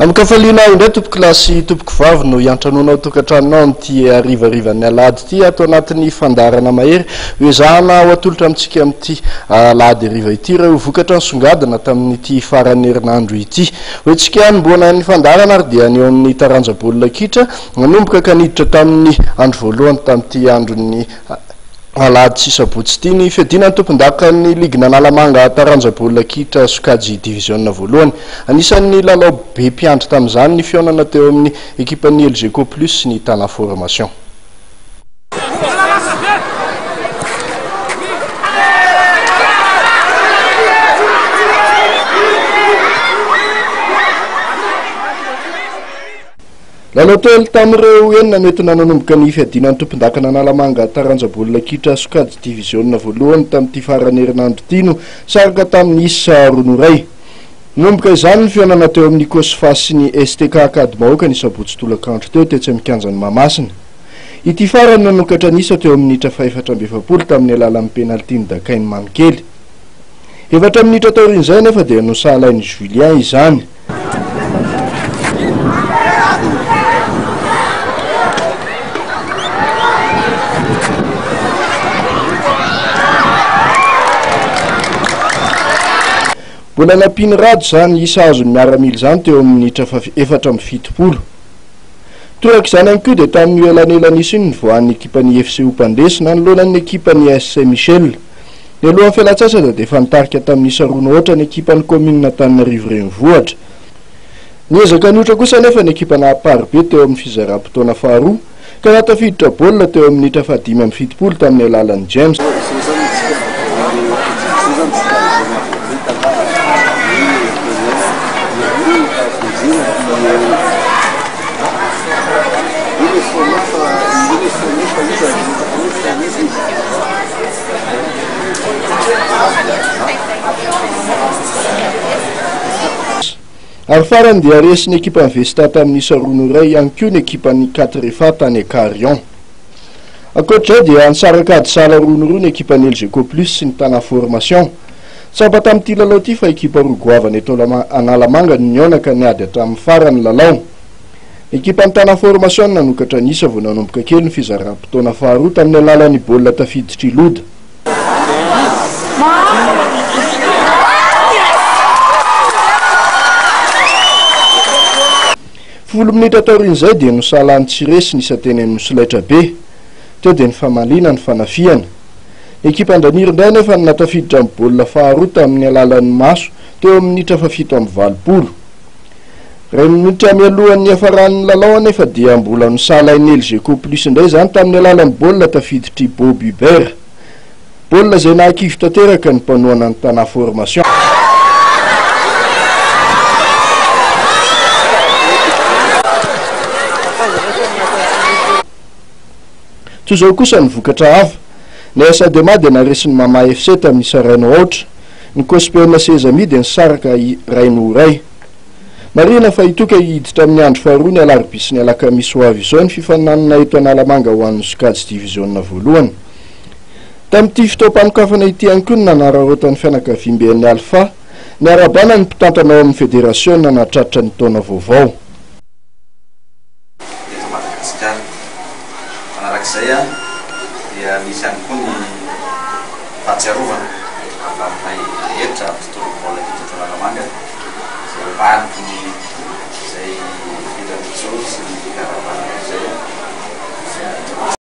Amin-kafaliana ahy indray tompoko lahy sy tompoko vavy no hiantranoana ao an-tokantranonao amin'ity harivarivan'ny alahady ity ato anatin'ny fandaharana mahery ho ezahana ho atolotra amintsika amin'ity alahady hariva ity ireo vokatra nisongadina tamin'ity faran'ny herinandro ity. Hoentsika hanomboana ny fandaharana ary dia ny eo amin'ny taranja baolina kitra nanomboka ka niditra tamin'ny andro voalohany tamin'ity andron'ny Alahady sy sabotsy ity ny fiadiana ny tompondakan'ny ligin'Analamanga taranja baolina kitra sokajy diviziona voalohany. Anisan'ny lalao be mpiandry tamin'izany ny fihaonana teo amin'ny ekipan'ny Elgeco Plus sy ny Tana Formation. Lalao telo tamin'ireo enina no entina nanomboka ny fiadiana ny tompondakana Analamanga taranja baolina kitra sokajy diviziona voalohany tamin'ity faran'ny herinandro ity no saraka tamin'ny isa roa no iray. Nanomboka izany ny fihaonana teo amin'ny Cosfa sy ny STK Ankadimahoaka ny sabotsy tolakandro teo tetsy amin'ny kianjan'i Mahamasina. Ity farany no nanokatra ny isa teo amin'ny minitra fahefatra amby efapolo tamin'ny alalan'ny penalty nodakain'i Mamikely. Efatra minitra taorian'izay anefa dia nosahalain'i Julien izany. Mbola nampian'i Rado izany isa azon'ny miaramila izany teo amin'ny minitra faha efatra amby fitopolo. Toraka izany ihany koa dia tamin'io elanelan'isa io no nivoahan'ny ekipan'ny FC Upandesy nanoloana ny ekipan'ny SC Michel. Ny alohan'ny fialantsasatra dia efa nitarika tamin'ny isa roa nohoatra ny ekipan'ny kaominina Antananarivo Renivohitra. Niezaka niotra kosa anefa ny ekipana Amparibe teo amin'ny fizaram-potoana faharoa ka nahatafiditra baolina teo amin'ny minitra fahadimy amby fitopolo tamin'ny alalan'i James. Ary farany dia resin'ny ekipan'ny Vesta tamin'ny isa roa no iray ihany koa ny ekipan'ny Catrefa tany Akarion. Ankoatra izay dia nisaraka ady sahala roa no roa ny ekipan'ny Elgeco Plus sy ny Tana Formation. Tsapa tamin'ity lalao ity fa ekipa roa goavana eto Analamanga no nihaona ka niady hatramin'ny faran'ny lalao. Ny ekipan'i Tana Formation nanokatra ny isa vao nanomboka kely ny fizaram-potoana faharoa tamin'ny alalan'ny baolina tafiditr'i Loda. Folo minitra taorian'izay dia nosahalan'i Tsiré sy ny isa teny amin'ny solaitrabe. Teo dia nifamaliana ny fanafihana. Ekipa Andaniry indray anefa no nahatafiditra ny baolina faharoa tamin'ny alalan'i Maso teo amin'ny minitra fahafito amby valopolo. Iray minitra mialohan'ny hiafaran'ny lalao anefa dia mbola nosalahin'ny Elgeco Plus indray izany tamin'ny alalan'ny baolina tafiditr'i Bob Hubert. Baolina izay nahakivy tanteraka ny mpanohana ny Tana Formation. Toy izao kosa ny vokatra hafa, ny AS Adema dia naresin'ny Mama FC tamin'ny isa iray no aotra, ny Cospn sy Ezami dia nisaraka iray no ho ray. Marihina fa hitoka hiditra amin'ny andro faharoa ny alarobia sy ny alakamisy ho avy izao ny fifaninanana eto Analamanga ho an'ny sokajy diviziona voalohany. Tamin'ity fotoam-panokafana ity ihany koa no nanararaotan'ny fianakaviam-ben'ny Alpha niarahabana ny mpitantana ao amin'ny federasiona nahatratra ny taona vaovao. eto Madagasikara. Manarak'izay dia misy ihany koa ny fahatsiarovana avy aminay rehetra mpitolona baolina kitra eto Analamanga izay omaly ny izay fifidianana mijoro sy ny fikarakarana izay.